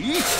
me.